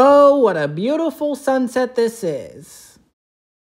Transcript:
Oh, what a beautiful sunset this is.